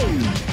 Woo!